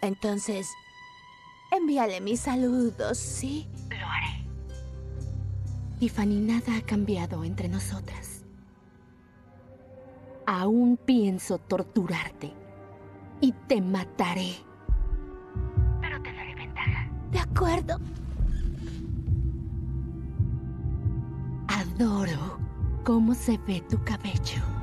Entonces, envíale mis saludos, ¿sí? Lo haré. Tiffany, nada ha cambiado entre nosotras. Aún pienso torturarte y te mataré. Pero te daré ventaja. De acuerdo. Adoro cómo se ve tu cabello.